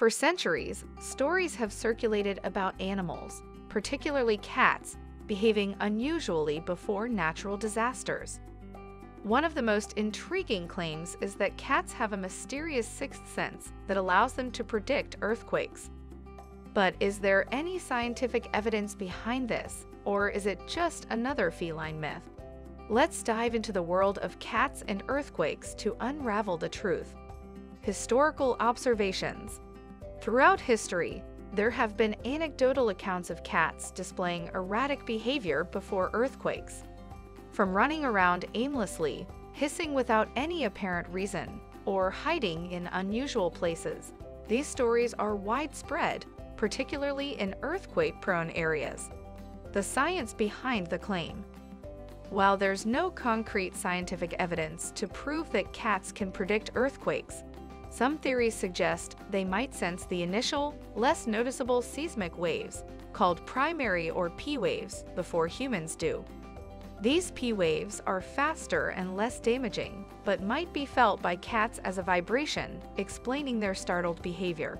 For centuries, stories have circulated about animals, particularly cats, behaving unusually before natural disasters. One of the most intriguing claims is that cats have a mysterious sixth sense that allows them to predict earthquakes. But is there any scientific evidence behind this, or is it just another feline myth? Let's dive into the world of cats and earthquakes to unravel the truth. Historical observations. Throughout history, there have been anecdotal accounts of cats displaying erratic behavior before earthquakes from running around aimlessly, hissing without any apparent reason, or hiding in unusual places. These stories are widespread, particularly in earthquake-prone areas. The science behind the claim. While there's no concrete scientific evidence to prove that cats can predict earthquakes, some theories suggest they might sense the initial, less noticeable seismic waves, called primary or P waves, before humans do. These P waves are faster and less damaging, but might be felt by cats as a vibration, explaining their startled behavior.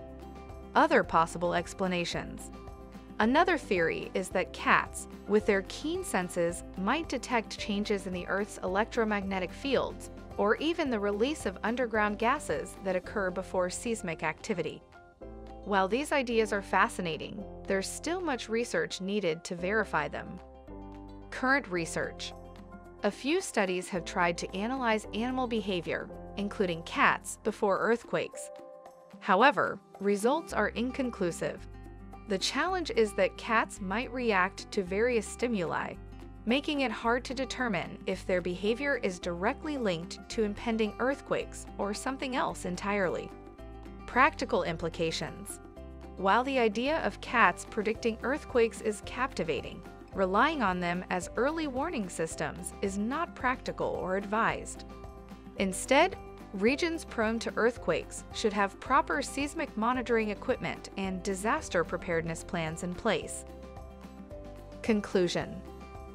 Other possible explanations. Another theory is that cats, with their keen senses, might detect changes in the Earth's electromagnetic fields, or even the release of underground gases that occur before seismic activity. While these ideas are fascinating, there's still much research needed to verify them. Current research. A few studies have tried to analyze animal behavior, including cats, before earthquakes. However, results are inconclusive. The challenge is that cats might react to various stimuli, making it hard to determine if their behavior is directly linked to impending earthquakes or something else entirely. Practical implications. While the idea of cats predicting earthquakes is captivating, Relying on them as early warning systems is not practical or advised. Instead, regions prone to earthquakes should have proper seismic monitoring equipment and disaster preparedness plans in place. Conclusion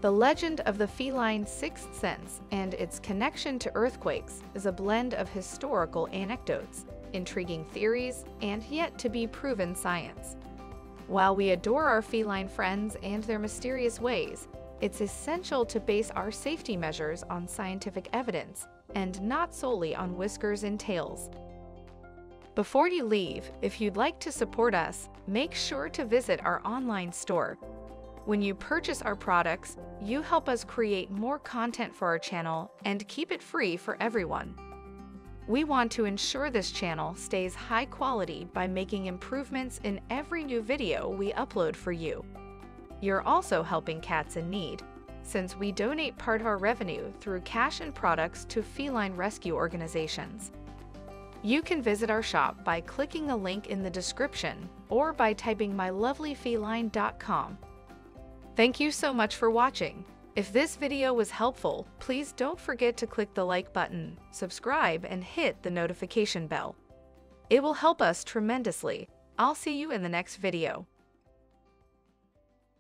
The legend of the feline sixth sense and its connection to earthquakes is a blend of historical anecdotes, intriguing theories, and yet to be proven science. While we adore our feline friends and their mysterious ways, it's essential to base our safety measures on scientific evidence and not solely on whiskers and tails. Before you leave, if you'd like to support us, make sure to visit our online store. When you purchase our products, you help us create more content for our channel and keep it free for everyone. We want to ensure this channel stays high quality by making improvements in every new video we upload for you. You're also helping cats in need, since we donate part of our revenue through cash and products to feline rescue organizations. You can visit our shop by clicking the link in the description or by typing mylovelyfeline.com. Thank you so much for watching. If this video was helpful, please don't forget to click the like button, subscribe, and hit the notification bell. It will help us tremendously. I'll see you in the next video.